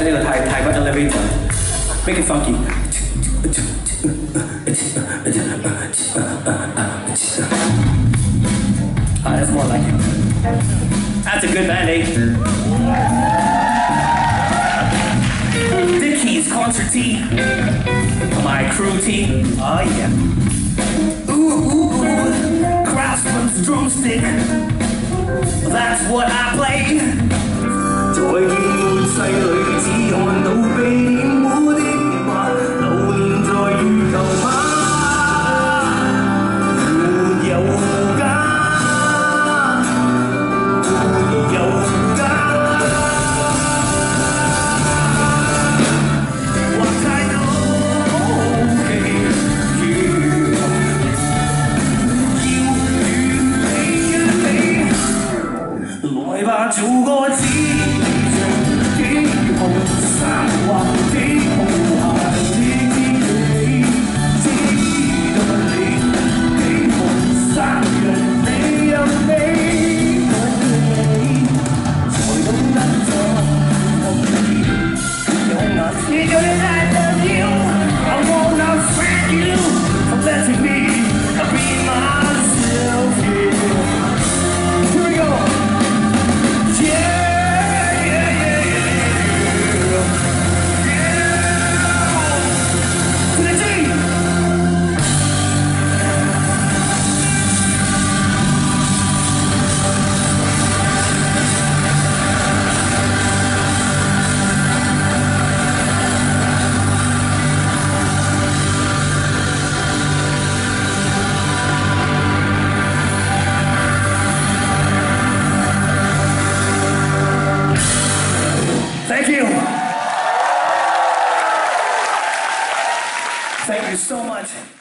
喂唔得唔得，呢个太太过 elevator，make it funky。Ah, that's more like it. That's a good band, eh? Dickies concert tee. My crew tee. Oh yeah. You, you, Much.